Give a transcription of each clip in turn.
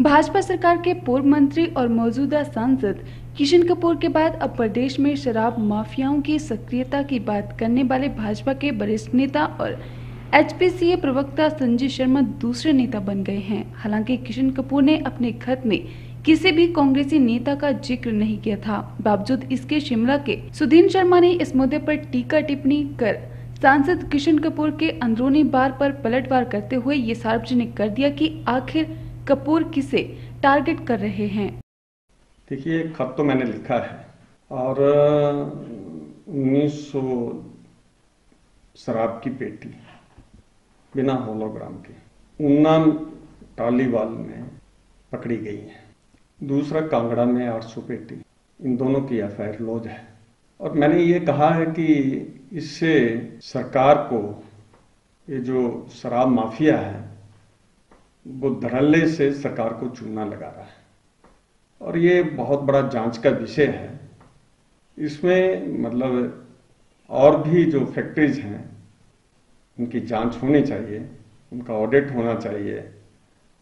भाजपा सरकार के पूर्व मंत्री और मौजूदा सांसद किशन कपूर के बाद अब प्रदेश में शराब माफियाओं की सक्रियता की बात करने वाले भाजपा के वरिष्ठ नेता और एच प्रवक्ता संजय शर्मा दूसरे नेता बन गए हैं। हालाँकि किशन कपूर ने अपने खत में किसी भी कांग्रेसी नेता का ज़िक्र नहीं किया था। बावजूद इसके शिमला के सुधीन शर्मा ने इस मुद्दे पर टीका टिप्पणी कर सांसद किशन कपूर के अंदरूनी बार पर पलटवार करते हुए ये सार्वजनिक कर दिया कि आखिर कपूर किसे टारगेट कर रहे हैं? देखिए खत तो मैंने लिखा है और उन्नीस शराब की पेटी बिना होलोग्राम के उन्ना टालीवाल में पकड़ी गई है। दूसरा कांगड़ा में आठ सौ पेटी, इन दोनों की एफ़ आई लॉज है। और मैंने ये कहा है कि इससे सरकार को ये जो शराब माफिया है वो धड़ल्ले से सरकार को चूना लगा रहा है। और ये बहुत बड़ा जाँच का विषय है। इसमें मतलब और भी जो फैक्ट्रीज हैं, उनकी जाँच होनी चाहिए, उनका ऑडिट होना चाहिए,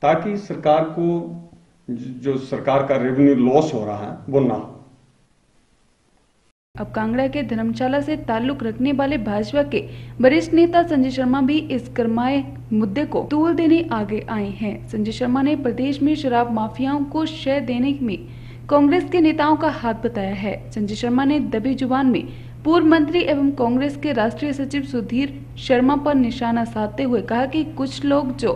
ताकि सरकार को जो सरकार का रेवेन्यू लॉस हो रहा है, वो ना हो। अब कांगड़ा के धर्मशाला से ताल्लुक रखने वाले भाजपा के वरिष्ठ नेता संजय शर्मा भी इस कर्माए मुद्दे को तूल देने आगे आए हैं। संजय शर्मा ने प्रदेश में शराब माफियाओं को शय देने में कांग्रेस के नेताओं का हाथ बताया है। संजय शर्मा ने दबी ज़ुबान में पूर्व मंत्री एवं कांग्रेस के राष्ट्रीय सचिव सुधीर शर्मा पर निशाना साधते हुए कहा कि कुछ लोग जो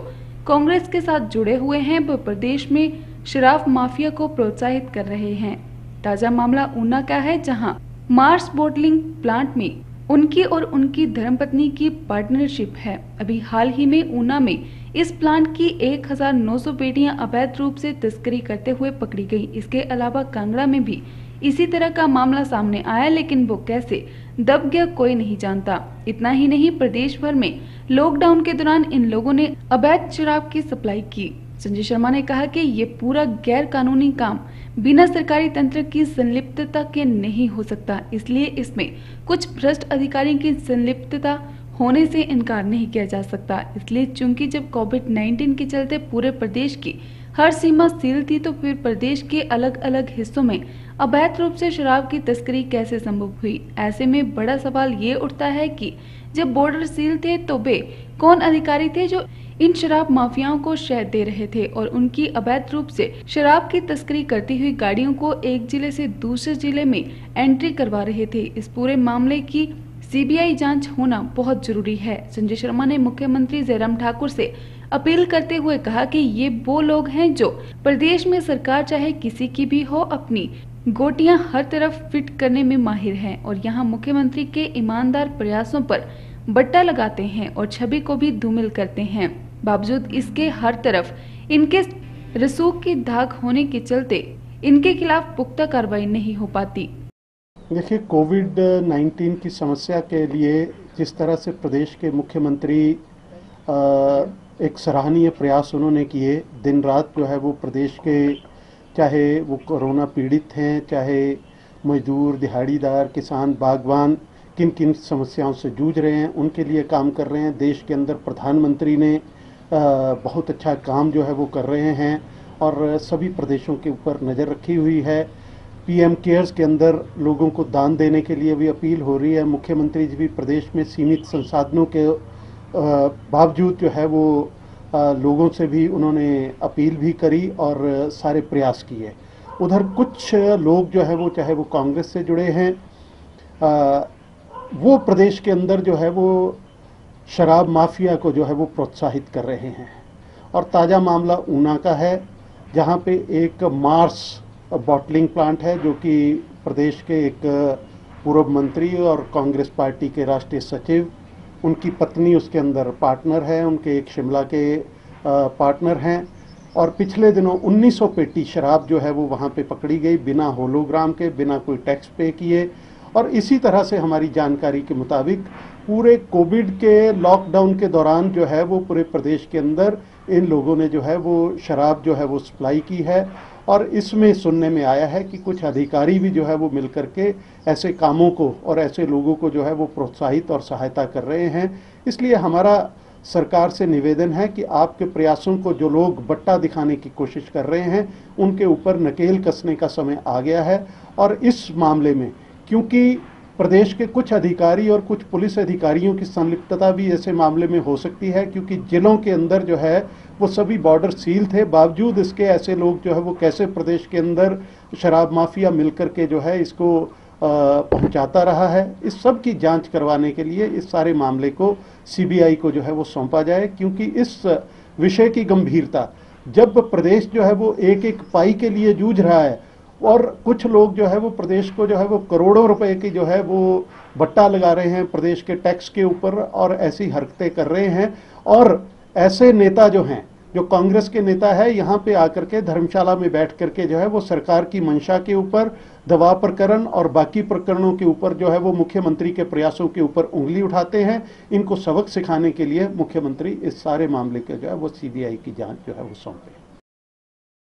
कांग्रेस के साथ जुड़े हुए हैं, वो प्रदेश में शराब माफिया को प्रोत्साहित कर रहे हैं। ताज़ा मामला ऊना का है, जहाँ मार्स बोटलिंग प्लांट में उनकी और उनकी धर्मपत्नी की पार्टनरशिप है। अभी हाल ही में ऊना में इस प्लांट की 1900 पेटियाँ अवैध रूप से तस्करी करते हुए पकड़ी गई। इसके अलावा कांगड़ा में भी इसी तरह का मामला सामने आया, लेकिन वो कैसे, दब गया कोई नहीं जानता। इतना ही नहीं प्रदेश भर में लॉकडाउन के दौरान इन लोगों ने अवैध शराब की सप्लाई की। संजय शर्मा ने कहा कि ये पूरा गैर कानूनी काम बिना सरकारी तंत्र की संलिप्तता के नहीं हो सकता। इसलिए इसमें कुछ भ्रष्ट अधिकारी की संलिप्तता होने से इनकार नहीं किया जा सकता। इसलिए चूँकि जब कोविड 19 के चलते पूरे प्रदेश की हर सीमा सील थी तो फिर प्रदेश के अलग अलग हिस्सों में अवैध रूप से शराब की तस्करी कैसे संभव हुई? ऐसे में बड़ा सवाल ये उठता है कि जब बॉर्डर सील थे तो वे कौन अधिकारी थे जो इन शराब माफियाओं को शहद दे रहे थे और उनकी अवैध रूप से शराब की तस्करी करती हुई गाड़ियों को एक ज़िले से दूसरे ज़िले में एंट्री करवा रहे थे? इस पूरे मामले की सीबीआई जाँच होना बहुत ज़रूरी है। संजय शर्मा ने मुख्यमंत्री जयराम ठाकुर से अपील करते हुए कहा कि ये वो लोग हैं जो प्रदेश में सरकार चाहे किसी की भी हो अपनी गोटियाँ हर तरफ़ फिट करने में माहिर हैं और यहाँ मुख्यमंत्री के ईमानदार प्रयासों पर बट्टा लगाते हैं और छवि को भी धूमिल करते हैं। बावजूद इसके हर तरफ़ इनके रसूख की धाक होने के चलते इनके खिलाफ पुख्ता कार्रवाई नहीं हो पाती। देखिए कोविड 19 की समस्या के लिए जिस तरह से प्रदेश के मुख्यमंत्री एक सराहनीय प्रयास उन्होंने किए दिन रात जो है वो प्रदेश के चाहे वो कोरोना पीड़ित हैं, चाहे मजदूर, दिहाड़ीदार, किसान, बागवान किन किन समस्याओं से जूझ रहे हैं, उनके लिए काम कर रहे हैं। देश के अंदर प्रधानमंत्री ने बहुत अच्छा काम जो है वो कर रहे हैं और सभी प्रदेशों के ऊपर नज़र रखी हुई है। पीएम केयर्स के अंदर लोगों को दान देने के लिए भी अपील हो रही है। मुख्यमंत्री जी भी प्रदेश में सीमित संसाधनों के बावजूद जो है वो लोगों से भी उन्होंने अपील भी करी और सारे प्रयास किए। उधर कुछ लोग जो है वो, चाहे वो कांग्रेस से जुड़े हैं वो प्रदेश के अंदर जो है वो शराब माफिया को जो है वो प्रोत्साहित कर रहे हैं। और ताज़ा मामला ऊना का है, जहाँ पे एक मार्स बॉटलिंग प्लांट है, जो कि प्रदेश के एक पूर्व मंत्री और कांग्रेस पार्टी के राष्ट्रीय सचिव उनकी पत्नी उसके अंदर पार्टनर है, उनके एक शिमला के पार्टनर हैं। और पिछले दिनों 1900 पेटी शराब जो है वो वहाँ पे पकड़ी गई बिना होलोग्राम के, बिना कोई टैक्स पे किए। और इसी तरह से हमारी जानकारी के मुताबिक पूरे कोविड के लॉकडाउन के दौरान जो है वो पूरे प्रदेश के अंदर इन लोगों ने जो है वो शराब जो है वो सप्लाई की है। और इसमें सुनने में आया है कि कुछ अधिकारी भी जो है वो मिलकर के ऐसे कामों को और ऐसे लोगों को जो है वो प्रोत्साहित और सहायता कर रहे हैं। इसलिए हमारा सरकार से निवेदन है कि आपके प्रयासों को जो लोग बट्टा दिखाने की कोशिश कर रहे हैं, उनके ऊपर नकेल कसने का समय आ गया है। और इस मामले में, क्योंकि प्रदेश के कुछ अधिकारी और कुछ पुलिस अधिकारियों की संलिप्तता भी ऐसे मामले में हो सकती है, क्योंकि जिलों के अंदर जो है, वो सभी बॉर्डर सील थे। बावजूद इसके ऐसे लोग जो है, वो कैसे प्रदेश के अंदर शराब माफिया मिलकर के जो है, इसको पहुंचाता रहा है? इस सब की जाँच करवाने के लिए इस सारे मामले को सीबीआई को जो है, वो सौंपा जाए, क्योंकि इस विषय की गंभीरता, जब प्रदेश जो है, वो एक एक पाई के लिए जूझ रहा है और कुछ लोग जो है वो प्रदेश को जो है वो करोड़ों रुपए की जो है वो बट्टा लगा रहे हैं प्रदेश के टैक्स के ऊपर और ऐसी हरकतें कर रहे हैं। और ऐसे नेता जो हैं, जो कांग्रेस के नेता है, यहाँ पे आकर के धर्मशाला में बैठ करके जो है वो सरकार की मंशा के ऊपर दवा प्रकरण और बाकी प्रकरणों के ऊपर जो है वो मुख्यमंत्री के प्रयासों के ऊपर उंगली उठाते हैं। इनको सबक सिखाने के लिए मुख्यमंत्री इस सारे मामले के जो है वो सीबीआई की जाँच जो है वो सौंपे।